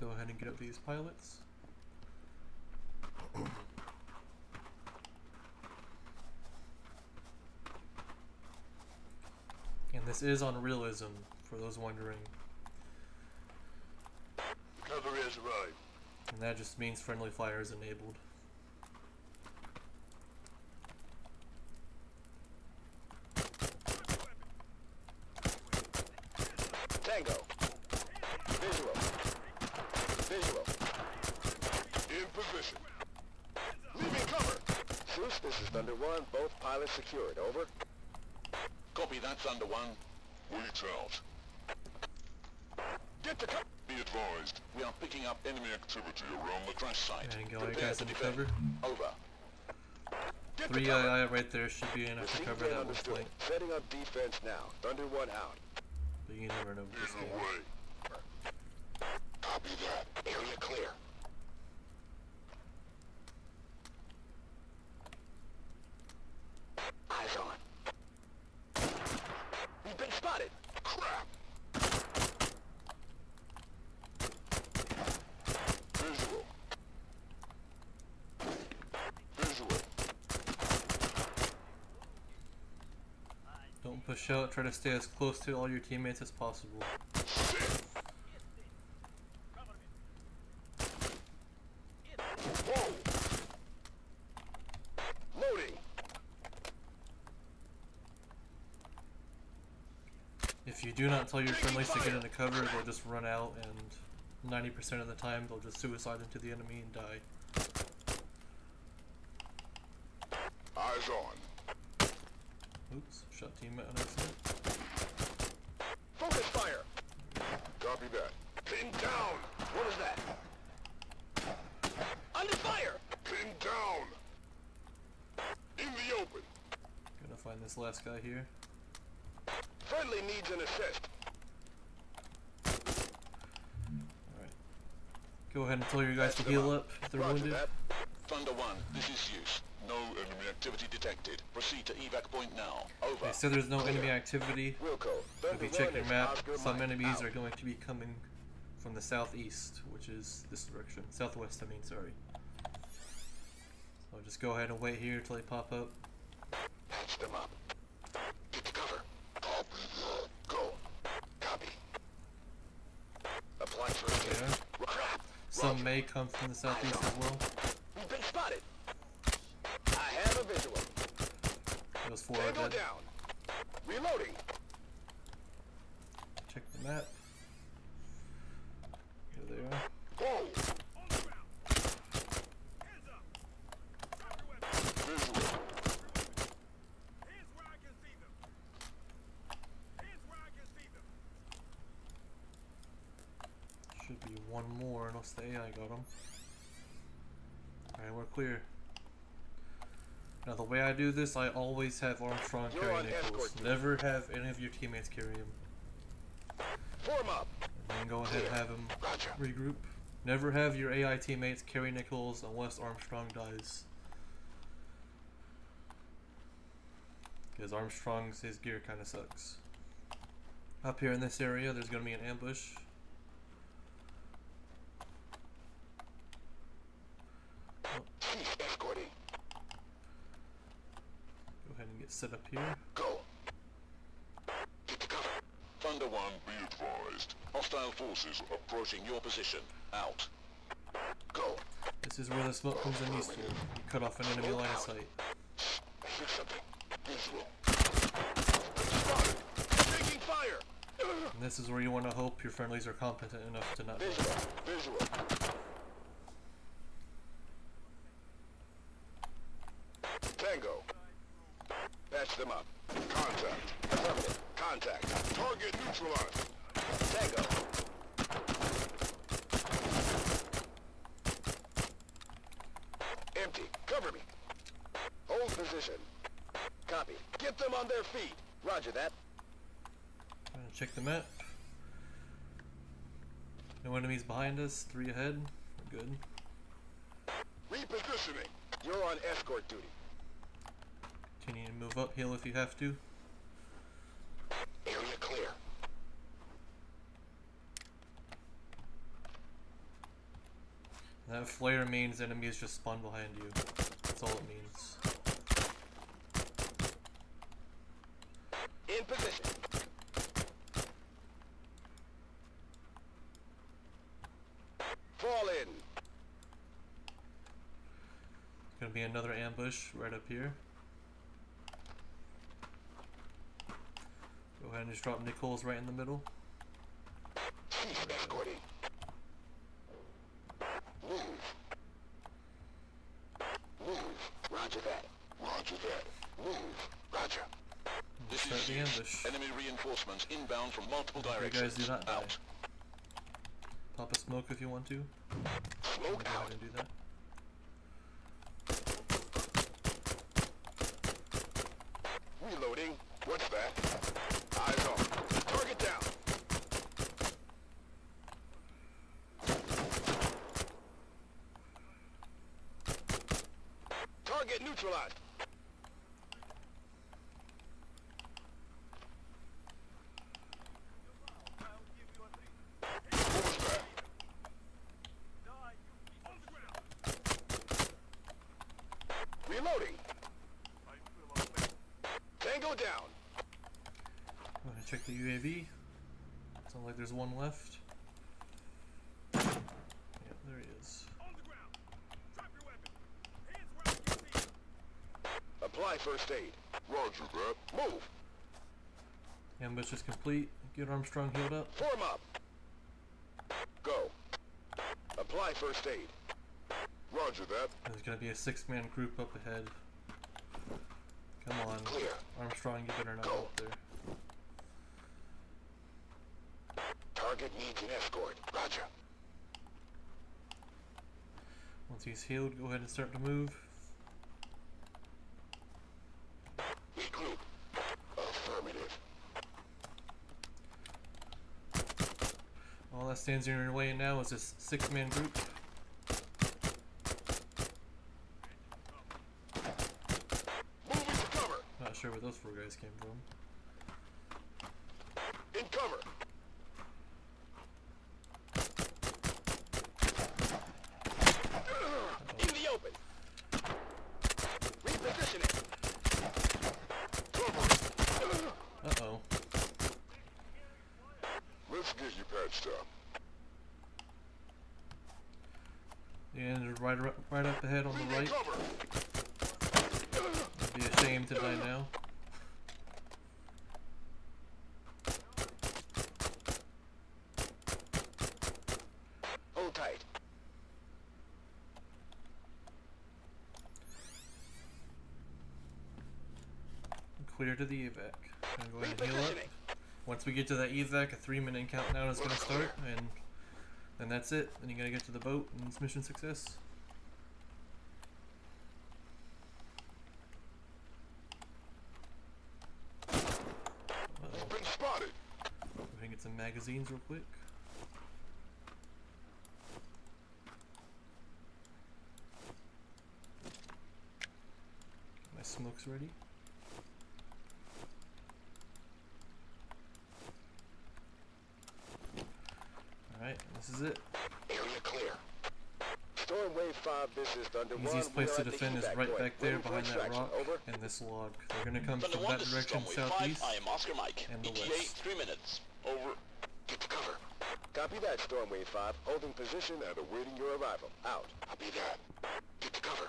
go ahead and get up these pilots. And this is on realism, for those wondering. Cavalry has arrived. And that just means friendly fire is enabled. Tango. Visual. Visual. In position. Leaving cover. Zeus, this is Thunder One. Both pilots secured. Over. Copy that, Thunder One. Wait out. Get the cover. Be advised, we are picking up enemy activity around the crash site. And go you Prepare guys to into cover. Over. Get to Three cover. II right there should be enough to cover and that one understood. flank. Setting up defense now. Thunder One out. But you never know with this game. Copy that. Area clear. Eyes on. We've been spotted. Crap. Visual. Visual. Don't push out, try to stay as close to all your teammates as possible. If you do not tell your friendlies to get into cover, they'll just run out and 90% of the time they'll just suicide into the enemy and die. Eyes on. Oops, shot teammate on accident. Focus fire. Copy that. Pin down. What is that? Under fire. Pin down. In the open. Gonna find this last guy here. Friendly needs an assist. Alright. Go ahead and tell your guys to heal up if they're Roger wounded. that. Thunder One, this is Zeus. No enemy activity detected. Proceed to evac point now. Over. They said there's no enemy activity. Wilco. If you check your map, some enemies Out. are going to be coming from the southeast, which is this direction. Southwest, I mean, sorry. So just go ahead and wait here till they pop up. Patch them up. Get to cover. Go. Copy. Apply for assist. Some may come from the southeast as well. We've been spotted. I have a visual. Those four are Tango dead. down. Reloading. Check the map. Here they are. Whoa. Should be one more unless the AI got them. Alright, we're clear. Now the way I do this, I always have Armstrong You're carry Nichols. Never have any of your teammates carry him. Form up. And then go ahead and have him Roger. regroup. Never have your AI teammates carry Nichols unless Armstrong dies. Because Armstrong's, his gear kind of sucks. Up here in this area, there's going to be an ambush. Cease escorting. Go ahead and get set up here. Go. Get to cover. Thunder One, be advised. Hostile forces approaching your position. Out. Go. This is where the smoke comes in useful. You cut off an enemy line of sight. Something. Visual. Taking fire. And this is where you want to hope your friendlies are competent enough to not. Visual. Visual. Tango. Patch them up. Contact. Affirmative. Contact. Target neutralized. Tango. Empty. Cover me. Hold position. Copy. Get them on their feet. Roger that. Check the map. No enemies behind us. Three ahead. We're good. Repositioning. You're on escort duty. Continue to move up hill if you have to. Area clear. Uh, flare means enemies just spawn behind you. That's all it means. In position. Fall in. Gonna be another ambush right up here. Go ahead and just drop Nichols right in the middle. Cease escorting. Move. Move. Roger that. Roger that. Move. Roger. This Start is the Zeus. ambush. Enemy reinforcements multiple You guys do die. Out. Pop a smoke if you want to. Smoke out. and do that. Reloading. What's that? Eyes on. Target down. Target neutralized. Reloading. Tango down. Go ahead and check the UAV. Sounds like there's one left. Yeah, there he is. Apply first aid. Roger that. Move. Ambush is complete. Get Armstrong healed up. Form up. Go. Apply first aid. Roger that. There's gonna be a six-man group up ahead. Come on, Clear. Armstrong, you better not Go. up there. Target needs an escort. Roger. Once he's healed, go ahead and start to move. Regroup. Affirmative. All that stands in your way now is this six-man group. Moving to cover. Not sure where those four guys came from. In cover. In the open. Repositioning. Cover. Uh-oh. Let's get you patched up. And right, right up ahead on the right. It'd be a shame to die now. Hold tight. Clear to the evac. Gonna go ahead and heal up. Once we get to that evac, a three-minute countdown is gonna start, and then that's it. Then you gotta get to the boat, and it's mission success. Been spotted. Go ahead and get some magazines real quick. My smokes ready. Alright, this is it. Area clear. Storm Wave 5, this is Thunder 1. Easiest place to defend is right back there behind that rock and this log. They're gonna come from 1, that direction southeast. 5. I am Oscar Mike. and the west. 3 minutes. Over. Get to cover. Copy that, Stormwave 5. Holding position and awaiting your arrival. Out. Copy that. Get to cover.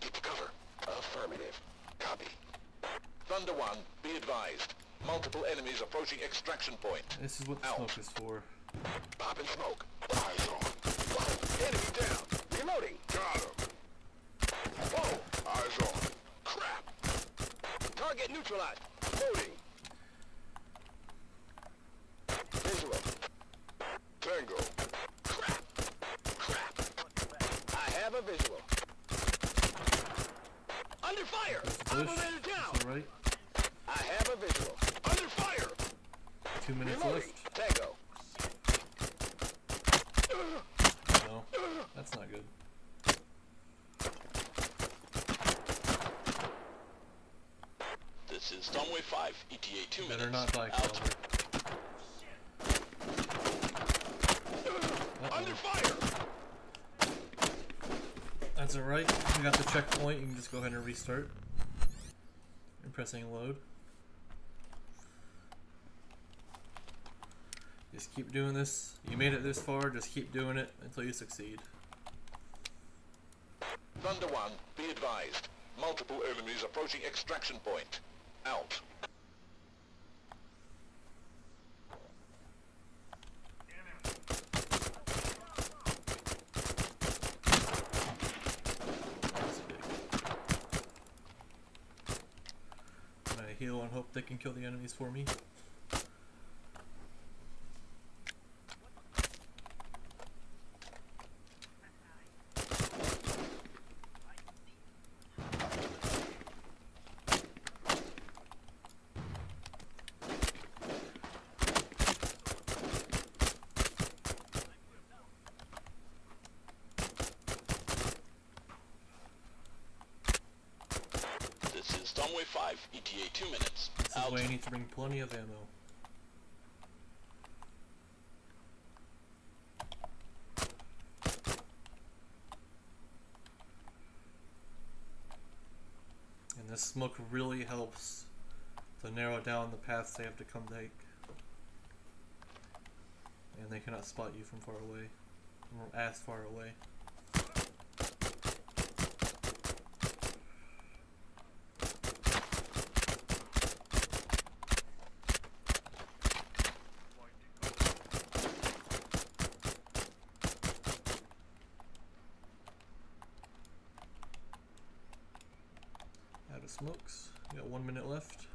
Get to cover. Affirmative. Copy. Thunder 1, be advised. Multiple enemies approaching extraction point. This is what the Out. smoke is for. Pop and smoke. Enemy down. Reloading. Got him. Whoa. Eyes on. Crap. Target neutralized. Loading. Visual. Tango. Crap. Crap. I have a visual. Under fire. ETA 2 Better minutes. not die, Calvert. Uh -oh. Under fire! That's alright. We got the checkpoint. You can just go ahead and restart. And pressing load. Just keep doing this. You made it this far, just keep doing it until you succeed. Thunder 1, be advised. Multiple enemies approaching extraction point. Out. I heal and hope they can kill the enemies for me. This is Dunway 5, ETA 2 minutes. This is why I need to bring plenty of ammo. And this smoke really helps to narrow down the paths they have to come take. And they cannot spot you from far away. Or as far away. Smokes. You got one minute left.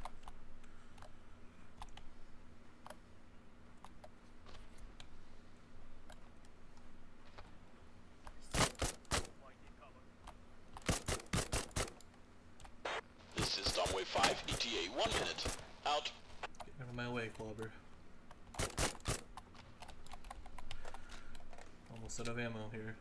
This is Dunway 5, ETA 1 minute. Out. Get out of my way, Clobber. Almost out of ammo here.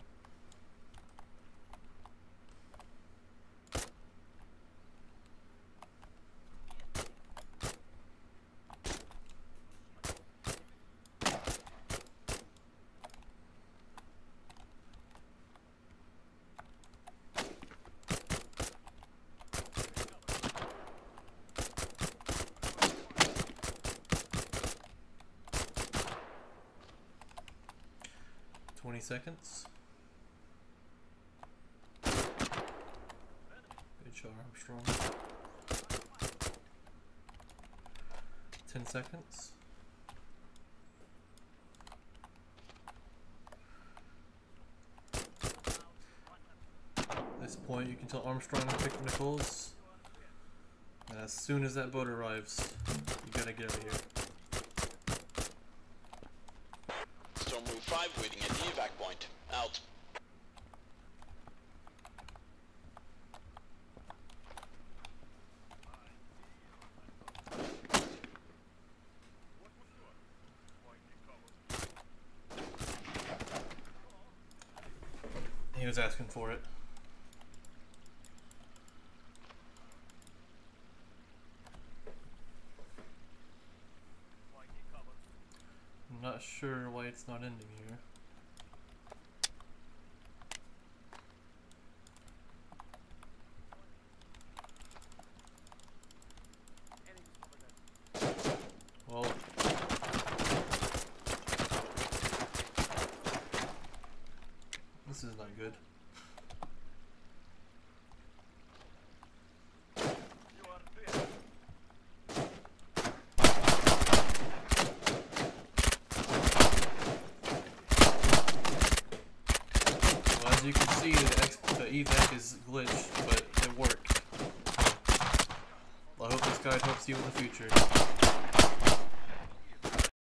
Twenty seconds. Good shot, Armstrong. Ten seconds. At this point, you can tell Armstrong to pick Nichols. And as soon as that boat arrives, you gotta get out of here. Stormwave 5 waiting at. Out. He was asking for it. I'm not sure why it's not ending here. Well, this is not good.